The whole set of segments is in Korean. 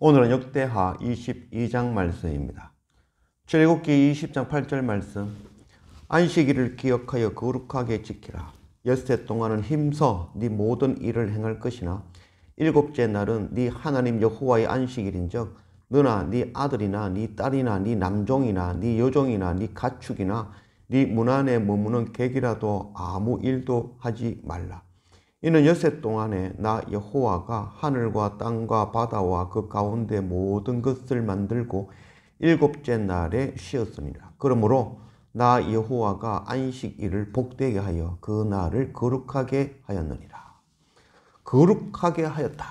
오늘은 역대하 22장 말씀입니다. 출애굽기 20장 8절 말씀 안식일을 기억하여 거룩하게 지키라. 엿새 동안은 힘써 네 모든 일을 행할 것이나 일곱째 날은 네 하나님 여호와의 안식일인즉 너나 네 아들이나 네 딸이나 네 남종이나 네 여종이나 네 가축이나 네 문 안에 머무는 객이라도 아무 일도 하지 말라. 이는 엿새 동안에 나 여호와가 하늘과 땅과 바다와 그 가운데 모든 것을 만들고 일곱째 날에 쉬었습니다. 그러므로 나 여호와가 안식일을 복되게 하여 그 날을 거룩하게 하였느니라. 거룩하게 하였다.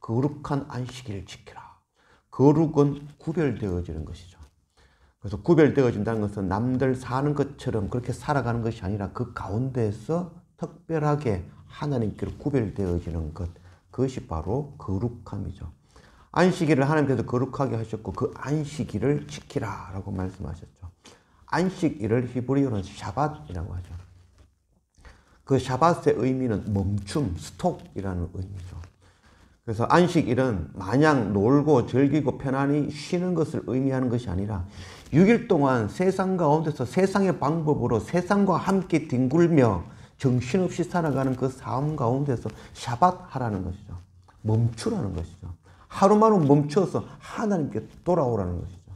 거룩한 안식일을 지키라. 거룩은 구별되어지는 것이죠. 그래서 구별되어진다는 것은 남들 사는 것처럼 그렇게 살아가는 것이 아니라 그 가운데서 특별하게 하나님께로 구별되어지는 것. 그것이 바로 거룩함이죠. 안식일을 하나님께서 거룩하게 하셨고 그 안식일을 지키라 라고 말씀하셨죠. 안식일을 히브리어는 샤밧이라고 하죠. 그 샤밧의 의미는 멈춤, 스톱이라는 의미죠. 그래서 안식일은 마냥 놀고 즐기고 편안히 쉬는 것을 의미하는 것이 아니라 6일 동안 세상 가운데서 세상의 방법으로 세상과 함께 뒹굴며 정신없이 살아가는 그 삶 가운데서 샤밧 하라는 것이죠. 멈추라는 것이죠. 하루만은 멈춰서 하나님께 돌아오라는 것이죠.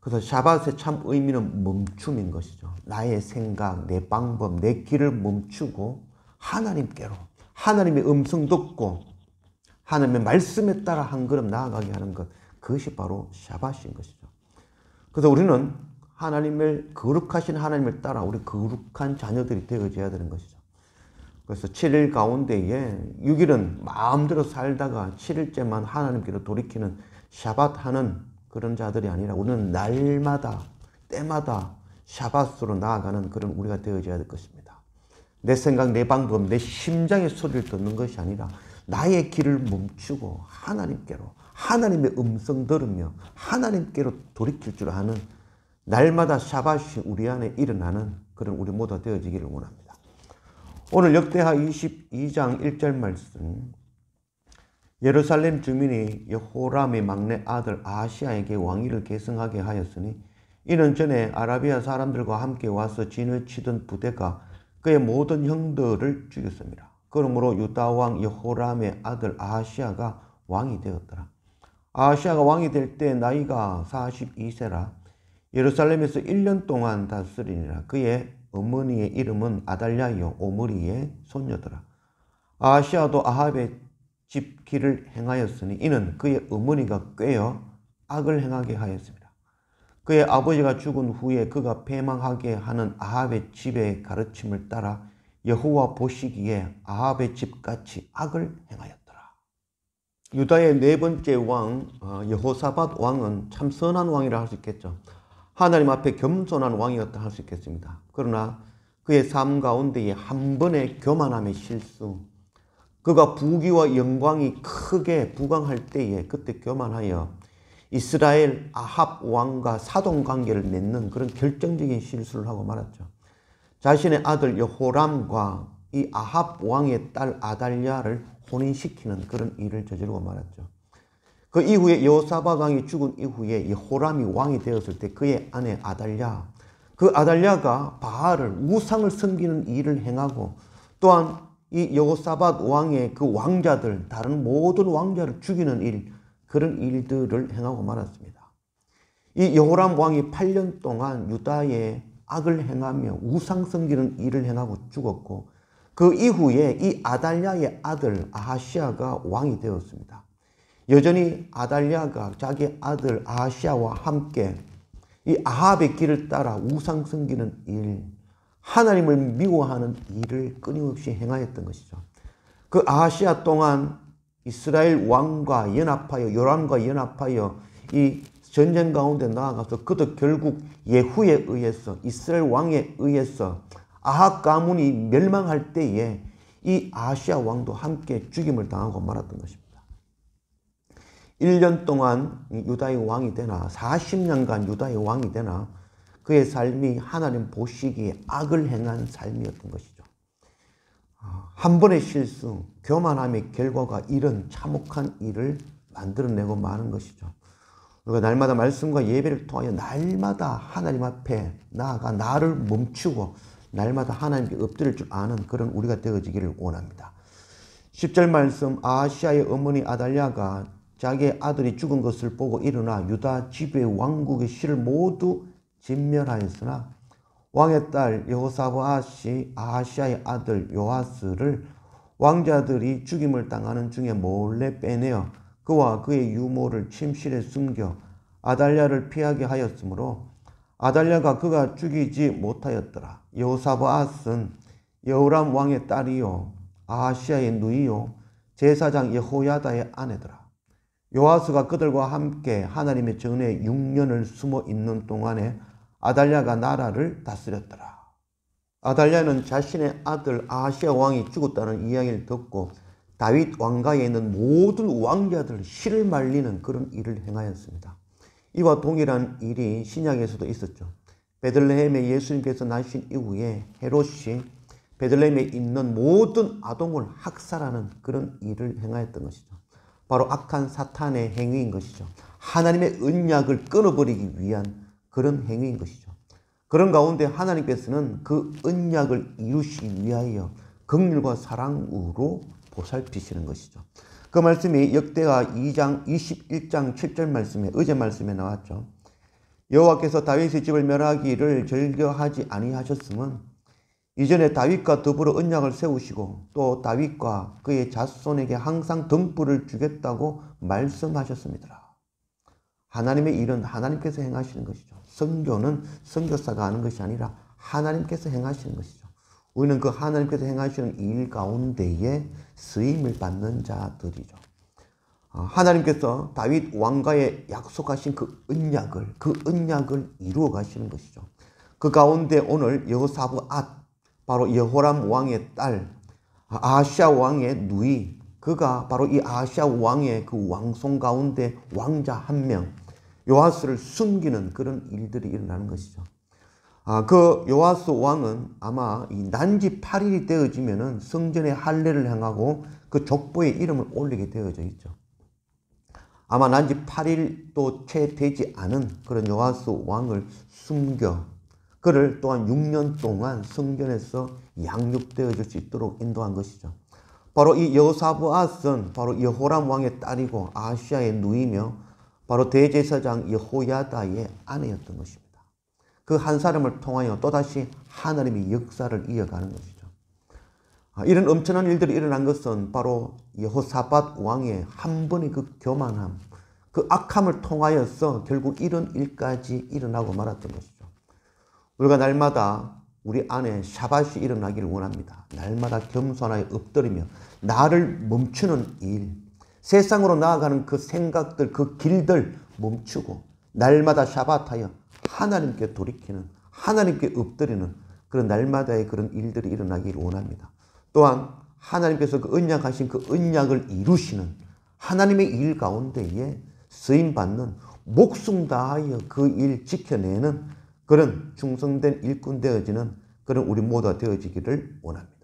그래서 샤밧의 참 의미는 멈춤인 것이죠. 나의 생각, 내 방법, 내 길을 멈추고 하나님께로 하나님의 음성 듣고 하나님의 말씀에 따라 한 걸음 나아가게 하는 것 그것이 바로 샤밧인 것이죠. 그래서 우리는 하나님을 거룩하신 하나님을 따라 우리 거룩한 자녀들이 되어져야 되는 것이죠. 그래서 7일 가운데에 6일은 마음대로 살다가 7일째만 하나님께로 돌이키는 샤밧 하는 그런 자들이 아니라 우리는 날마다 때마다 샤밧으로 나아가는 그런 우리가 되어져야 될 것입니다. 내 생각, 내 방법, 내 심장의 소리를 듣는 것이 아니라 나의 길을 멈추고 하나님께로 하나님의 음성 들으며 하나님께로 돌이킬 줄 아는 날마다 샤밧이 우리 안에 일어나는 그런 우리 모두 되어지기를 원합니다. 오늘 역대하 22장 1절 말씀 예루살렘 주민이 여호람의 막내 아들 아시아에게 왕위를 계승하게 하였으니 이는 전에 아라비아 사람들과 함께 와서 진을 치던 부대가 그의 모든 형들을 죽였습니다. 그러므로 유다 왕 여호람의 아들 아시아가 왕이 되었더라. 아시아가 왕이 될 때 나이가 42세라 예루살렘에서 1년 동안 다스리니라. 그의 어머니의 이름은 아달랴요 오므리의 손녀더라. 아시아도 아합의 집 길을 행하였으니 이는 그의 어머니가 꿰어 악을 행하게 하였습니다. 그의 아버지가 죽은 후에 그가 패망하게 하는 아합의 집의 가르침을 따라 여호와 보시기에 아합의 집같이 악을 행하였더라. 유다의 네 번째 왕 어, 여호사밧 왕은 참 선한 왕이라 할 수 있겠죠. 하나님 앞에 겸손한 왕이었다 할 수 있겠습니다. 그러나 그의 삶 가운데에 한 번의 교만함의 실수, 그가 부귀와 영광이 크게 부강할 때에 그때 교만하여 이스라엘 아합 왕과 사돈 관계를 맺는 그런 결정적인 실수를 하고 말았죠. 자신의 아들 여호람과 이 아합 왕의 딸 아달랴를 혼인시키는 그런 일을 저지르고 말았죠. 그 이후에 여호사밧 왕이 죽은 이후에 여호람이 왕이 되었을 때 그의 아내 아달랴, 그 아달랴가 바알을 우상을 섬기는 일을 행하고 또한 이 여호사밧 왕의 그 왕자들 다른 모든 왕자를 죽이는 일 그런 일들을 행하고 말았습니다. 이 여호람 왕이 8년 동안 유다에 악을 행하며 우상 섬기는 일을 행하고 죽었고 그 이후에 이 아달랴의 아들 아하시아가 왕이 되었습니다. 여전히 아달랴가 자기 아들 아하시아와 함께 이 아합의 길을 따라 우상 섬기는 일, 하나님을 미워하는 일을 끊임없이 행하였던 것이죠. 그 아시아 동안 이스라엘 왕과 연합하여 요람과 연합하여 이 전쟁 가운데 나아가서 그도 결국 예후에 의해서 이스라엘 왕에 의해서 아합 가문이 멸망할 때에 이 아시아 왕도 함께 죽임을 당하고 말았던 것입니다. 1년 동안 유다의 왕이 되나 40년간 유다의 왕이 되나 그의 삶이 하나님 보시기에 악을 행한 삶이었던 것이죠. 한 번의 실수, 교만함의 결과가 이런 참혹한 일을 만들어내고 마는 것이죠. 우리가 날마다 말씀과 예배를 통하여 날마다 하나님 앞에 나아가 나를 멈추고 날마다 하나님께 엎드릴 줄 아는 그런 우리가 되어지기를 원합니다. 10절 말씀 아시아의 어머니 아달랴가 자기의 아들이 죽은 것을 보고 일어나 유다 지배의 왕국의 실을 모두 진멸하였으나 왕의 딸 여호사바앗이 아시아의 아들 요아스를 왕자들이 죽임을 당하는 중에 몰래 빼내어 그와 그의 유모를 침실에 숨겨 아달랴를 피하게 하였으므로 아달랴가 그가 죽이지 못하였더라. 여호사바앗은 여호람 왕의 딸이요 아시아의 누이요 제사장 여호야다의 아내더라. 요아스가 그들과 함께 하나님의 전에 6년을 숨어 있는 동안에 아달랴가 나라를 다스렸더라. 아달랴는 자신의 아들 아시아 왕이 죽었다는 이야기를 듣고 다윗 왕가에 있는 모든 왕자들 실을 말리는 그런 일을 행하였습니다. 이와 동일한 일이 신약에서도 있었죠. 베들레헴에 예수님께서 나신 이후에 헤롯이 베들레헴에 있는 모든 아동을 학살하는 그런 일을 행하였던 것이죠. 바로 악한 사탄의 행위인 것이죠. 하나님의 언약을 끊어버리기 위한 그런 행위인 것이죠. 그런 가운데 하나님께서는 그 언약을 이루시기 위하여 긍휼과 사랑으로 보살피시는 것이죠. 그 말씀이 역대하 2장 21장 7절 말씀에 어제 말씀에 나왔죠. 여호와께서 다윗의 집을 멸하기를 즐겨하지 아니하셨음은 이전에 다윗과 더불어 언약을 세우시고 또 다윗과 그의 자손에게 항상 등불을 주겠다고 말씀하셨습니다. 하나님의 일은 하나님께서 행하시는 것이죠. 성교는 성교사가 하는 것이 아니라 하나님께서 행하시는 것이죠. 우리는 그 하나님께서 행하시는 일 가운데에 쓰임을 받는 자들이죠. 아, 하나님께서 다윗 왕가에 약속하신 그 언약을 그 언약을 이루어 가시는 것이죠. 그 가운데 오늘 여호사브앗 바로 여호람 왕의 딸 아시아 왕의 누이 그가 바로 이 아시아 왕의 그 왕송 가운데 왕자 한 명 요아스를 숨기는 그런 일들이 일어나는 것이죠. 아, 그 요아스 왕은 아마 이 난지 8일이 되어지면은 성전에 할례를 행하고 그 족보에 이름을 올리게 되어져 있죠. 아마 난지 8일도 채 되지 않은 그런 요아스 왕을 숨겨 그를 또한 6년 동안 성전에서 양육되어질 수 있도록 인도한 것이죠. 바로 이 여호사부앗은 바로 여호람 왕의 딸이고 아시아의 누이며 바로 대제사장 여호야다의 아내였던 것입니다. 그 한 사람을 통하여 또다시 하나님의 역사를 이어가는 것이죠. 아, 이런 엄청난 일들이 일어난 것은 바로 여호사밧 왕의 한 번의 그 교만함, 그 악함을 통하여서 결국 이런 일까지 일어나고 말았던 것이죠. 우리가 날마다 우리 안에 샤밧이 일어나기를 원합니다. 날마다 겸손하게 엎드리며 나를 멈추는 일, 세상으로 나아가는 그 생각들, 그 길들 멈추고 날마다 샤밧하여 하나님께 돌이키는 하나님께 엎드리는 그런 날마다의 그런 일들이 일어나기를 원합니다. 또한 하나님께서 그 언약하신 그 언약을 이루시는 하나님의 일 가운데에 쓰임 받는 목숨 다하여 그 일 지켜내는 그런 충성된 일꾼 되어지는 그런 우리 모두가 되어지기를 원합니다.